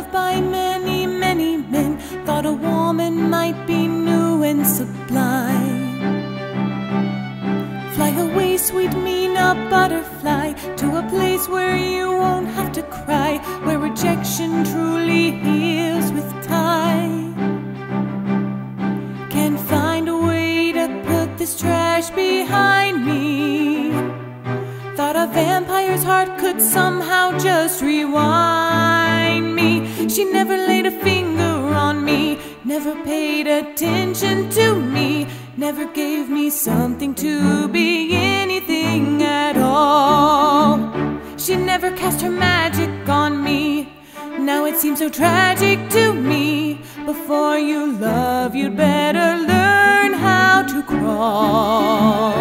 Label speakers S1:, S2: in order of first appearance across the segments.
S1: loved by many, many men, thought a woman might be new and sublime. Fly away, sweet Mina butterfly, to a place where you won't have to cry, where rejection truly heals with time. Can find a way to put this trash behind me. Thought a vampire's heart could somehow just rewind. Paid attention to me, never gave me something to be anything at all. She never cast her magic on me. Now it seems so tragic to me. Before you love, you'd better learn how to crawl.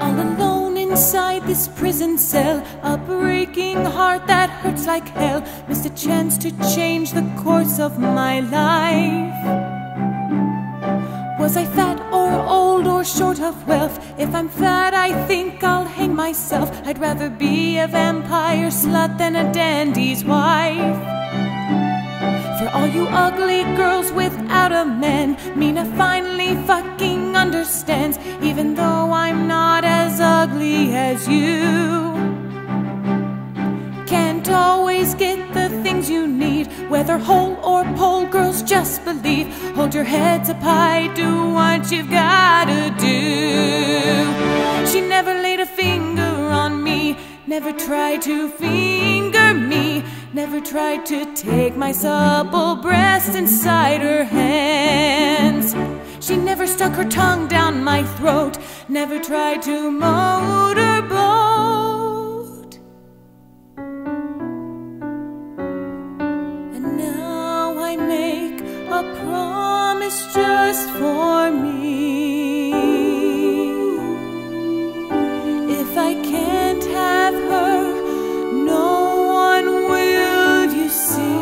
S1: All alone inside this prison cell, a breaking heart that hurts like hell. Missed a chance to change the course of my life. Was I fat or old or short of wealth? If I'm fat, I think I'll hang myself. I'd rather be a vampire slut than a dandy's wife. For all you ugly girls without a man, Mina finally fucking understands, even though I'm as you. Can't always get the things you need, whether whole or pole, girls just believe. Hold your heads up high, do what you've gotta do. She never laid a finger on me, never tried to finger me, never tried to take my supple breast inside her hands. She never stuck her tongue down my throat, never tried to motorboat. Now I make a promise just for me. If I can't have her, no one will you see.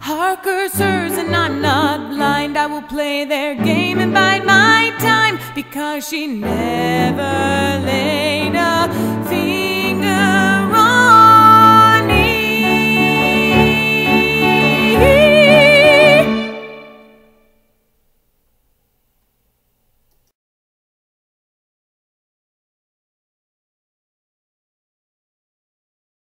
S1: Harker, sirs, and I'm not blind. I will play their game and bide my because she never finger